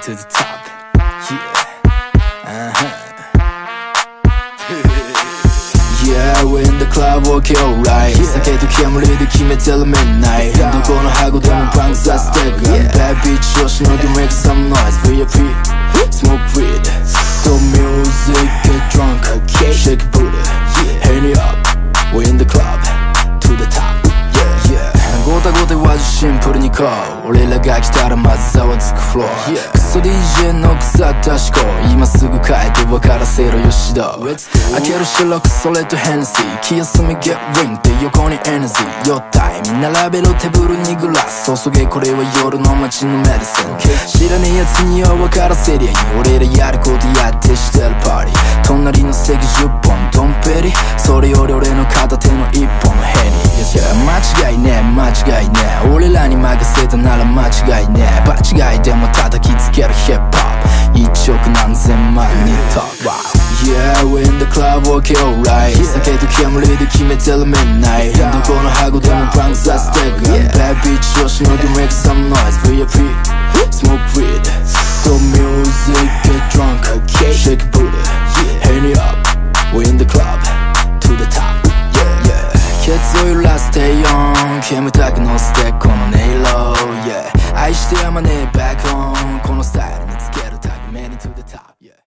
climbing to the top. Yeah. Uh huh. Yeah, we're in the club, okay, alright. Yeah. Sake to Kim, read the Kim till midnight. Yeah. No gonna hug, don't bang, that's good. Bad bitch, should know to make some noise. We your free. Smoke シンプルにこう。俺らが来たらまずざわつくフロークソ DJ の腐った思考今すぐ帰って分からせろよしど開ける白くそれとヘンシー。気休め Get ring って横に NZ よったい並べろテーブルにグラス。注げこれは夜の街のメディスン。知らねえやつによ分からせりゃいい。俺らやることやってしてるパーティー。隣の席10本。ドンペリ。それより俺の片手の一本。のヘニー。Yeah 間違いねえ間違いねえ俺らに任せたなら間違いねえ場違いでも叩きつけるヒップホップ1億何千万にと Wow Yeah, we're in the club, okay, alright 酒と煙で決めてる midnight ケツを揺らす低音煙たく乗せてこの音色。